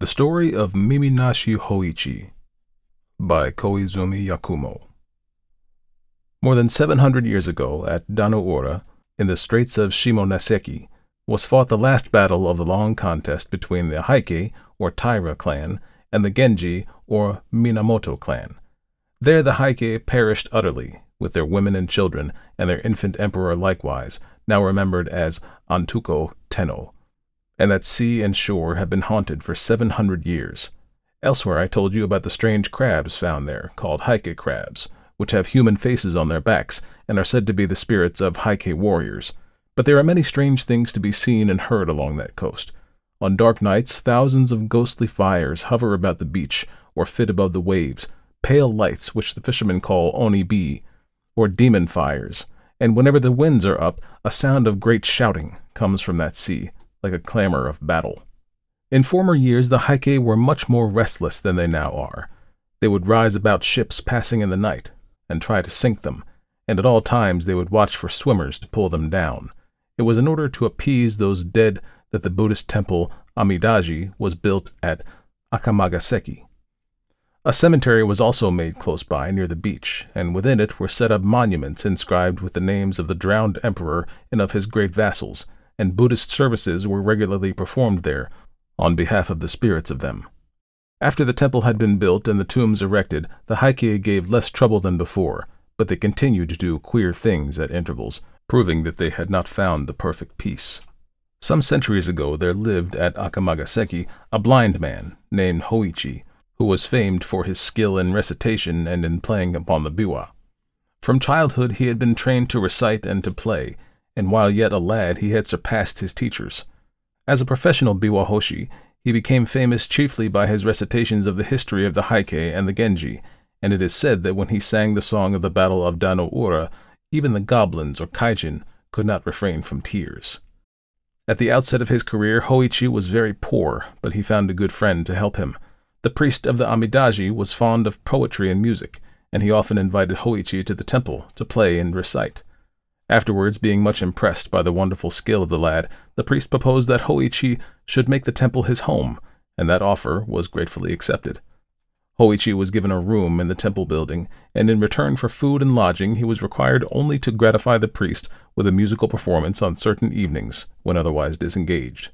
The Story of Miminashi Hoichi by Koizumi Yakumo. More than 700 years ago, at Danoura, in the Straits of Shimonoseki, was fought the last battle of the long contest between the Heike, or Taira clan, and the Genji, or Minamoto clan. There the Heike perished utterly, with their women and children, and their infant emperor likewise, now remembered as Antoku Tenno and that sea and shore have been haunted for 700 years. Elsewhere I told you about the strange crabs found there, called Heike crabs, which have human faces on their backs and are said to be the spirits of Heike warriors. But there are many strange things to be seen and heard along that coast. On dark nights, thousands of ghostly fires hover about the beach or fit above the waves, pale lights which the fishermen call onibi, or demon fires, and whenever the winds are up, a sound of great shouting comes from that sea like a clamor of battle. In former years, the Heike were much more restless than they now are. They would rise about ships passing in the night and try to sink them, and at all times they would watch for swimmers to pull them down. It was in order to appease those dead that the Buddhist temple Amidaji was built at Akamagaseki. A cemetery was also made close by near the beach, and within it were set up monuments inscribed with the names of the drowned emperor and of his great vassals, and Buddhist services were regularly performed there on behalf of the spirits of them. After the temple had been built and the tombs erected, the Heike gave less trouble than before, but they continued to do queer things at intervals, proving that they had not found the perfect peace. Some centuries ago there lived at Akamagaseki a blind man named Hoichi, who was famed for his skill in recitation and in playing upon the biwa. From childhood he had been trained to recite and to play, and while yet a lad he had surpassed his teachers. As a professional biwahoshi, he became famous chiefly by his recitations of the history of the Heike and the Genji, and it is said that when he sang the song of the Battle of Danoura, even the goblins or kaijin could not refrain from tears. At the outset of his career, Hoichi was very poor, but he found a good friend to help him. The priest of the Amidaji was fond of poetry and music, and he often invited Hoichi to the temple to play and recite. Afterwards, being much impressed by the wonderful skill of the lad, the priest proposed that Hoichi should make the temple his home, and that offer was gratefully accepted. Hoichi was given a room in the temple building, and in return for food and lodging he was required only to gratify the priest with a musical performance on certain evenings when otherwise disengaged.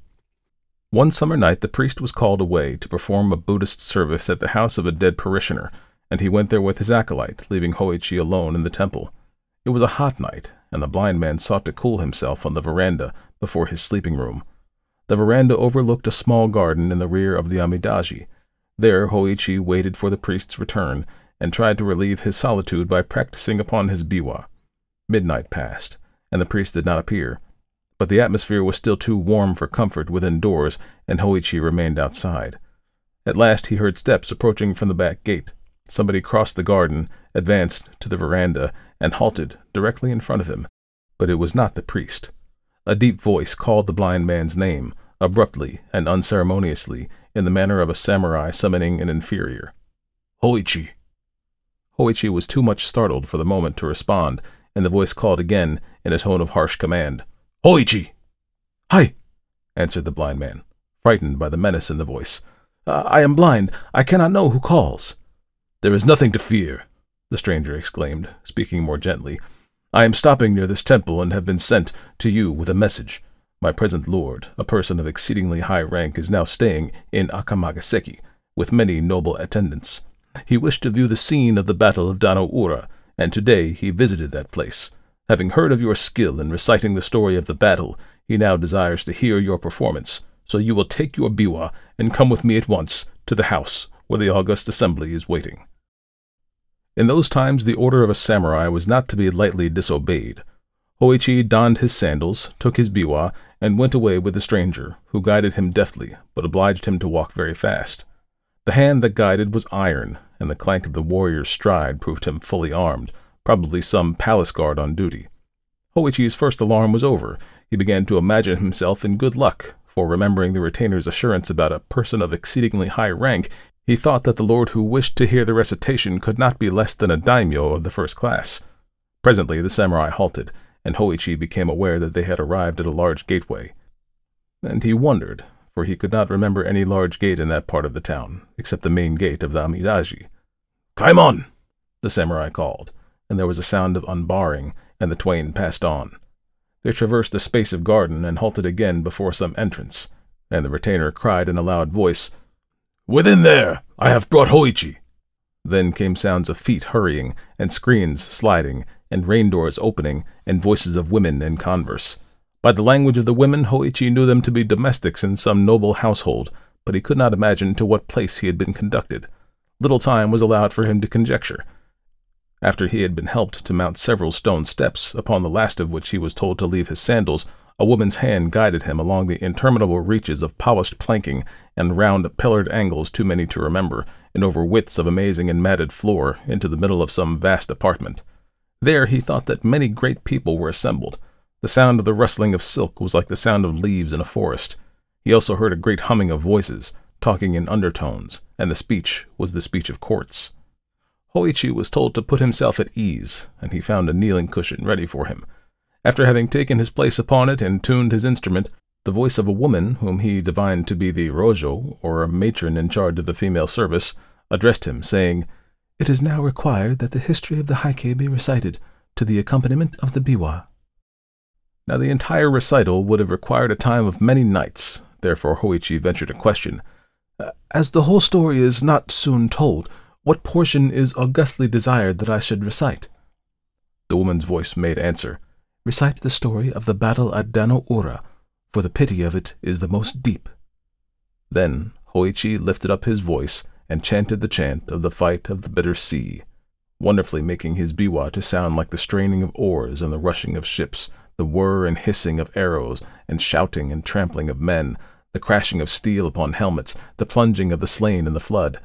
One summer night the priest was called away to perform a Buddhist service at the house of a dead parishioner, and he went there with his acolyte, leaving Hoichi alone in the temple. It was a hot night, and the blind man sought to cool himself on the veranda before his sleeping room. The veranda overlooked a small garden in the rear of the Amidaji. There Hoichi waited for the priest's return and tried to relieve his solitude by practicing upon his biwa. Midnight passed, and the priest did not appear. But the atmosphere was still too warm for comfort within doors, and Hoichi remained outside. At last he heard steps approaching from the back gate. Somebody crossed the garden, advanced to the veranda, and halted directly in front of him. But it was not the priest. A deep voice called the blind man's name, abruptly and unceremoniously, in the manner of a samurai summoning an inferior. Hoichi! Hoichi was too much startled for the moment to respond, and the voice called again in a tone of harsh command. Hoichi! Hi! answered the blind man, frightened by the menace in the voice. I am blind. I cannot know who calls. There is nothing to fear, the stranger exclaimed, speaking more gently. I am stopping near this temple and have been sent to you with a message. My present lord, a person of exceedingly high rank, is now staying in Akamagaseki, with many noble attendants. He wished to view the scene of the battle of Danoura, and today he visited that place. Having heard of your skill in reciting the story of the battle, he now desires to hear your performance. So you will take your biwa and come with me at once to the house where the august assembly is waiting. In those times the order of a samurai was not to be lightly disobeyed. Hoichi donned his sandals, took his biwa, and went away with the stranger, who guided him deftly, but obliged him to walk very fast. The hand that guided was iron, and the clank of the warrior's stride proved him fully armed, probably some palace guard on duty. Hoichi's first alarm was over. He began to imagine himself in good luck, for remembering the retainer's assurance about a person of exceedingly high rank, he thought that the lord who wished to hear the recitation could not be less than a daimyo of the first class. Presently the samurai halted, and Hoichi became aware that they had arrived at a large gateway. And he wondered, for he could not remember any large gate in that part of the town, except the main gate of the Amidaji. Kaimon! the samurai called, and there was a sound of unbarring, and the twain passed on. They traversed a space of garden and halted again before some entrance, and the retainer cried in a loud voice, Within there! I have brought Hoichi! Then came sounds of feet hurrying, and screens sliding, and rain doors opening, and voices of women in converse. By the language of the women, Hoichi knew them to be domestics in some noble household, but he could not imagine to what place he had been conducted. Little time was allowed for him to conjecture. After he had been helped to mount several stone steps, upon the last of which he was told to leave his sandals, a woman's hand guided him along the interminable reaches of polished planking and round pillared angles too many to remember, and over widths of amazing and matted floor into the middle of some vast apartment. There he thought that many great people were assembled. The sound of the rustling of silk was like the sound of leaves in a forest. He also heard a great humming of voices, talking in undertones, and the speech was the speech of courts. Hoichi was told to put himself at ease, and he found a kneeling cushion ready for him. After having taken his place upon it and tuned his instrument, the voice of a woman, whom he divined to be the rojo, or matron in charge of the female service, addressed him, saying, It is now required that the history of the Heike be recited, to the accompaniment of the biwa. Now the entire recital would have required a time of many nights, therefore Hoichi ventured a question. Uh, as the whole story is not soon told, what portion is augustly desired that I should recite? The woman's voice made answer, Recite the story of the battle at Dano Ura, for the pity of it is the most deep. Then Hoichi lifted up his voice and chanted the chant of the fight of the bitter sea, wonderfully making his biwa to sound like the straining of oars and the rushing of ships, the whir and hissing of arrows, and shouting and trampling of men, the crashing of steel upon helmets, the plunging of the slain in the flood.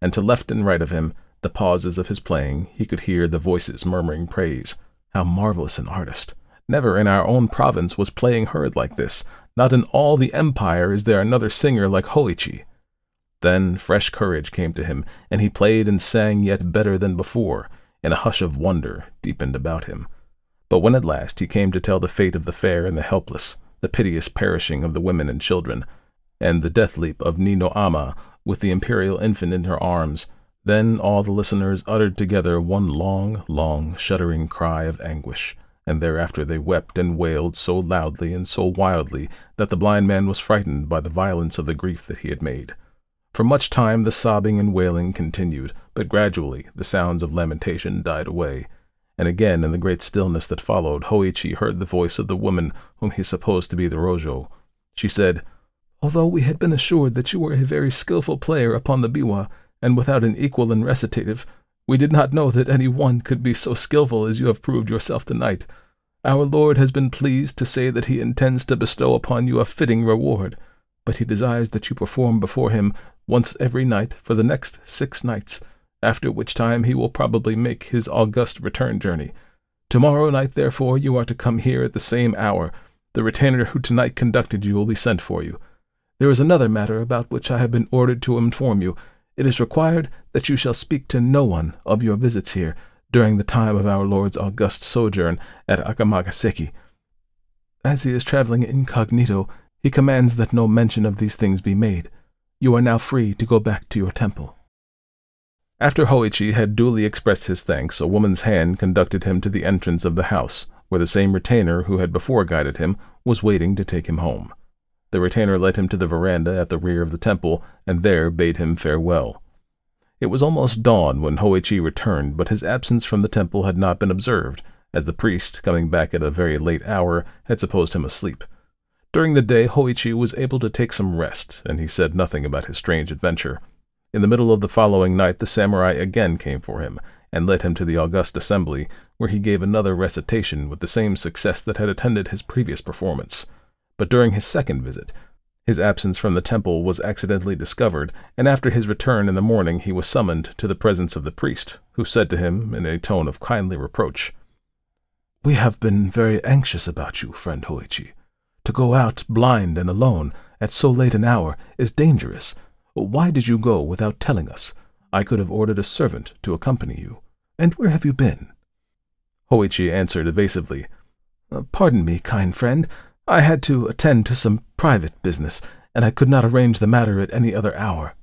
And to left and right of him, the pauses of his playing, he could hear the voices murmuring praise. How marvelous an artist! Never in our own province was playing heard like this. Not in all the empire is there another singer like Hoichi. Then fresh courage came to him, and he played and sang yet better than before, and a hush of wonder deepened about him. But when at last he came to tell the fate of the fair and the helpless, the piteous perishing of the women and children, and the death leap of Ni no Ama with the imperial infant in her arms, then all the listeners uttered together one long, long, shuddering cry of anguish, and thereafter they wept and wailed so loudly and so wildly that the blind man was frightened by the violence of the grief that he had made. For much time the sobbing and wailing continued, but gradually the sounds of lamentation died away, and again in the great stillness that followed Hoichi heard the voice of the woman whom he supposed to be the Rojo. She said, Although we had been assured that you were a very skilful player upon the biwa, and without an equal in recitative, we did not know that any one could be so skilful as you have proved yourself tonight. Our Lord has been pleased to say that he intends to bestow upon you a fitting reward, but he desires that you perform before him once every night for the next six nights, after which time he will probably make his august return journey. Tomorrow night, therefore, you are to come here at the same hour. The retainer who tonight conducted you will be sent for you. There is another matter about which I have been ordered to inform you. It is required that you shall speak to no one of your visits here during the time of our Lord's august sojourn at Akamagaseki. As he is traveling incognito, he commands that no mention of these things be made. You are now free to go back to your temple. After Hoichi had duly expressed his thanks, a woman's hand conducted him to the entrance of the house, where the same retainer who had before guided him was waiting to take him home. The retainer led him to the veranda at the rear of the temple, and there bade him farewell. It was almost dawn when Hoichi returned, but his absence from the temple had not been observed, as the priest, coming back at a very late hour, had supposed him asleep. During the day, Hoichi was able to take some rest, and he said nothing about his strange adventure. In the middle of the following night, the samurai again came for him, and led him to the august assembly, where he gave another recitation with the same success that had attended his previous performance. But during his second visit, his absence from the temple was accidentally discovered, and after his return in the morning he was summoned to the presence of the priest, who said to him in a tone of kindly reproach, We have been very anxious about you, friend Hoichi. To go out blind and alone at so late an hour is dangerous. Why did you go without telling us? I could have ordered a servant to accompany you. And where have you been? Hoichi answered evasively, Pardon me, kind friend. I had to attend to some private business, and I could not arrange the matter at any other hour.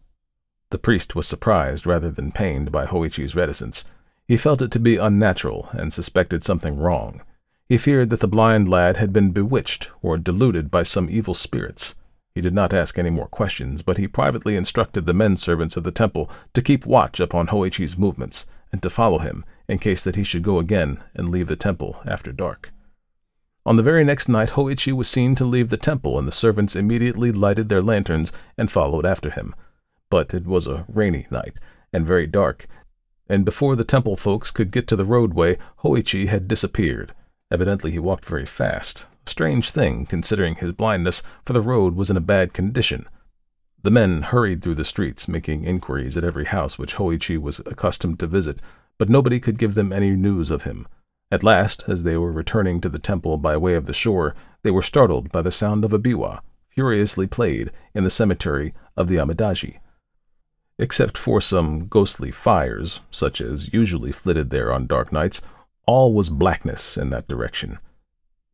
The priest was surprised rather than pained by Hoichi's reticence. He felt it to be unnatural and suspected something wrong. He feared that the blind lad had been bewitched or deluded by some evil spirits. He did not ask any more questions, but he privately instructed the men servants of the temple to keep watch upon Hoichi's movements and to follow him in case that he should go again and leave the temple after dark. On the very next night, Hoichi was seen to leave the temple, and the servants immediately lighted their lanterns and followed after him. But it was a rainy night and very dark, and before the temple folks could get to the roadway, Hoichi had disappeared. Evidently he walked very fast, a strange thing considering his blindness, for the road was in a bad condition. The men hurried through the streets, making inquiries at every house which Hoichi was accustomed to visit, but nobody could give them any news of him. At last, as they were returning to the temple by way of the shore, they were startled by the sound of a biwa, furiously played in the cemetery of the Amidaji. Except for some ghostly fires, such as usually flitted there on dark nights, all was blackness in that direction.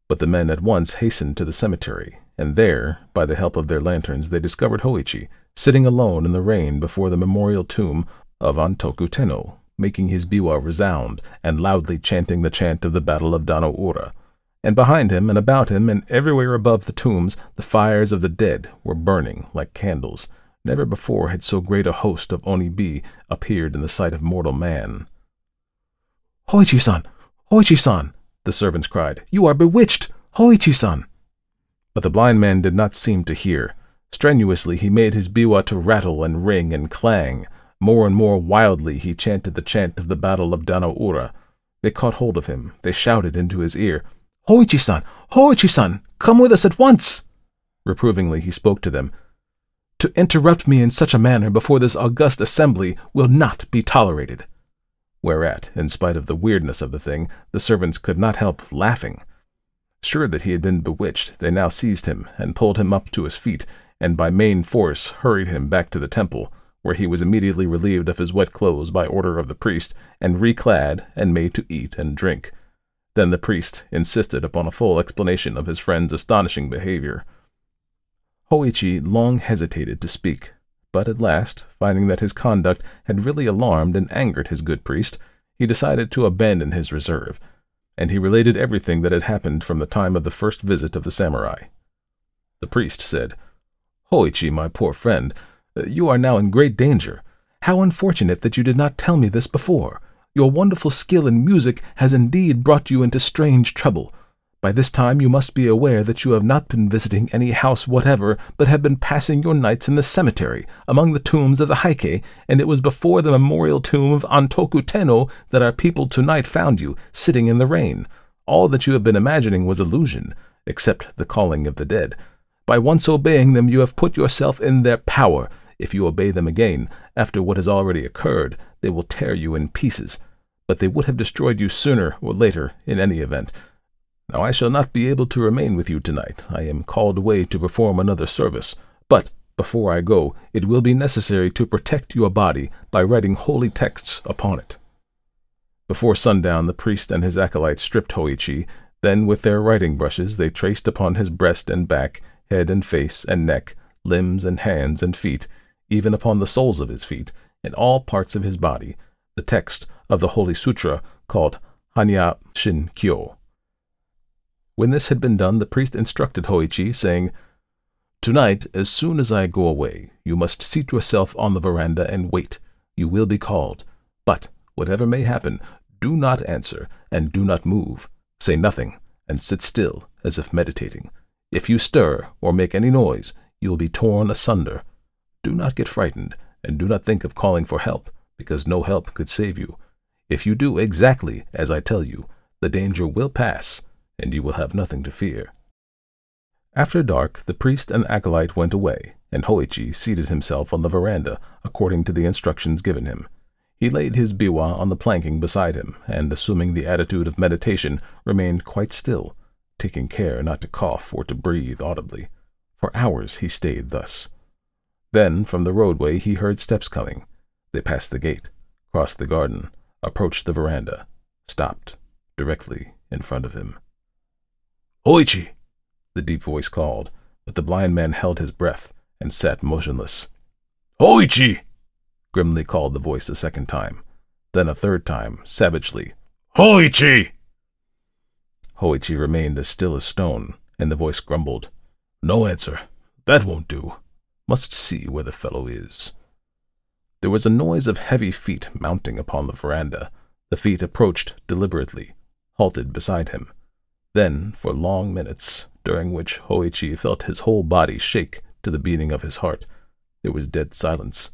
But the men at once hastened to the cemetery, and there, by the help of their lanterns, they discovered Hoichi, sitting alone in the rain before the memorial tomb of Antoku Tenno, making his biwa resound, and loudly chanting the chant of the Battle of Dano Ura. And behind him, and about him, and everywhere above the tombs, the fires of the dead were burning like candles. Never before had so great a host of Oni-bi appeared in the sight of mortal man. Hoichi-san! Hoichi-san! the servants cried. You are bewitched! Hoichi-san! But the blind man did not seem to hear. Strenuously he made his biwa to rattle and ring and clang. More and more wildly he chanted the chant of the battle of Dano Ura. They caught hold of him. They shouted into his ear, Hoichi-san! Hoichi-san! Come with us at once! Reprovingly he spoke to them. To interrupt me in such a manner before this august assembly will not be tolerated. Whereat, in spite of the weirdness of the thing, the servants could not help laughing. Sure that he had been bewitched, they now seized him and pulled him up to his feet, and by main force hurried him back to the temple, where he was immediately relieved of his wet clothes by order of the priest, and reclad and made to eat and drink. Then the priest insisted upon a full explanation of his friend's astonishing behavior. Hoichi long hesitated to speak, but at last, finding that his conduct had really alarmed and angered his good priest, he decided to abandon his reserve, and he related everything that had happened from the time of the first visit of the samurai. The priest said, Hoichi, my poor friend, you are now in great danger. How unfortunate that you did not tell me this before. Your wonderful skill in music has indeed brought you into strange trouble. By this time you must be aware that you have not been visiting any house whatever, but have been passing your nights in the cemetery, among the tombs of the Heike, and it was before the memorial tomb of Antoku Tenno that our people tonight found you, sitting in the rain. All that you have been imagining was illusion, except the calling of the dead. By once obeying them you have put yourself in their power, if you obey them again, after what has already occurred, they will tear you in pieces. But they would have destroyed you sooner or later, in any event. Now I shall not be able to remain with you tonight. I am called away to perform another service. But before I go, it will be necessary to protect your body by writing holy texts upon it. Before sundown, the priest and his acolytes stripped Hoichi. Then, with their writing brushes, they traced upon his breast and back, head and face and neck, limbs and hands and feet, even upon the soles of his feet, and all parts of his body, the text of the Holy Sutra called Hanya Shin Kyo. When this had been done, the priest instructed Hoichi, saying, Tonight, as soon as I go away, you must seat yourself on the veranda and wait. You will be called. But, whatever may happen, do not answer, and do not move. Say nothing, and sit still, as if meditating. If you stir, or make any noise, you will be torn asunder, do not get frightened, and do not think of calling for help, because no help could save you. If you do exactly as I tell you, the danger will pass, and you will have nothing to fear. After dark, the priest and the acolyte went away, and Hoichi seated himself on the veranda, according to the instructions given him. He laid his biwa on the planking beside him, and, assuming the attitude of meditation, remained quite still, taking care not to cough or to breathe audibly. For hours he stayed thus. Then, from the roadway, he heard steps coming. They passed the gate, crossed the garden, approached the veranda, stopped directly in front of him. Hoichi! The deep voice called, but the blind man held his breath and sat motionless. Hoichi! grimly called the voice a second time. Then a third time, savagely. Hoichi! Hoichi remained as still as stone, and the voice grumbled. No answer. That won't do. Must see where the fellow is. There was a noise of heavy feet mounting upon the veranda. The feet approached deliberately, halted beside him. Then, for long minutes, during which Hoichi felt his whole body shake to the beating of his heart, there was dead silence.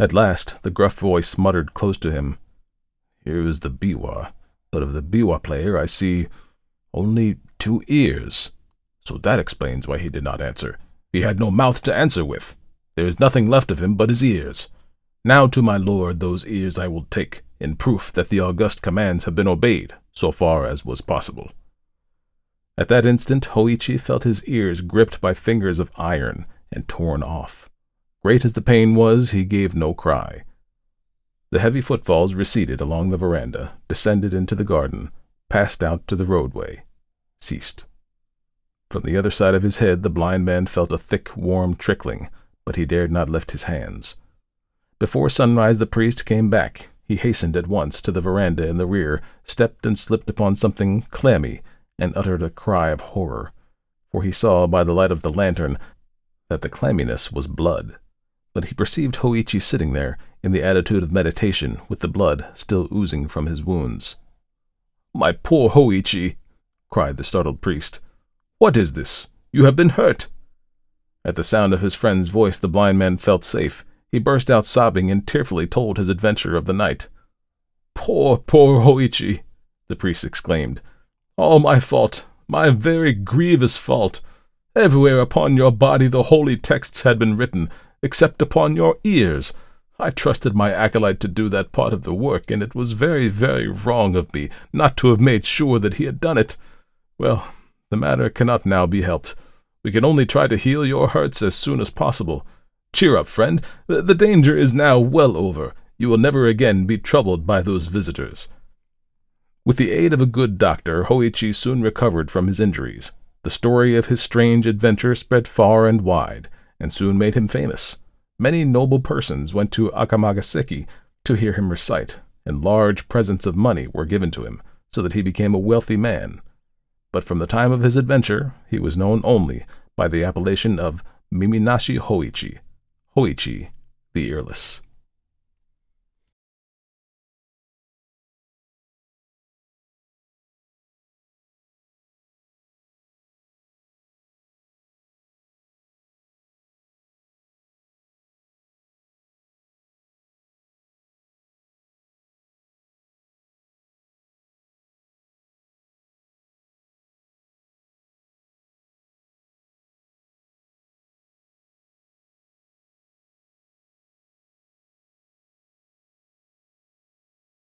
At last, the gruff voice muttered close to him, Here is the biwa, but of the biwa player I see only two ears. So that explains why he did not answer. He had no mouth to answer with. There is nothing left of him but his ears. Now to my lord those ears I will take, in proof that the august commands have been obeyed, so far as was possible. At that instant Hoichi felt his ears gripped by fingers of iron and torn off. Great as the pain was, he gave no cry. The heavy footfalls receded along the veranda, descended into the garden, passed out to the roadway, ceased. From the other side of his head the blind man felt a thick, warm trickling, but he dared not lift his hands. Before sunrise the priest came back. He hastened at once to the veranda in the rear, stepped and slipped upon something clammy, and uttered a cry of horror, for he saw by the light of the lantern that the clamminess was blood but he perceived Hoichi sitting there, in the attitude of meditation, with the blood still oozing from his wounds. My poor Hoichi, cried the startled priest. What is this? You have been hurt. At the sound of his friend's voice, the blind man felt safe. He burst out sobbing and tearfully told his adventure of the night. Poor, poor Hoichi, the priest exclaimed. All my fault, my very grievous fault. Everywhere upon your body the holy texts had been written, except upon your ears. I trusted my acolyte to do that part of the work, and it was very, very wrong of me not to have made sure that he had done it. Well, the matter cannot now be helped. We can only try to heal your hurts as soon as possible. Cheer up, friend. The, the danger is now well over. You will never again be troubled by those visitors. With the aid of a good doctor, Hoichi soon recovered from his injuries. The story of his strange adventure spread far and wide and soon made him famous. Many noble persons went to Akamagaseki to hear him recite, and large presents of money were given to him, so that he became a wealthy man. But from the time of his adventure, he was known only by the appellation of Miminashi Hoichi, Hoichi the Earless.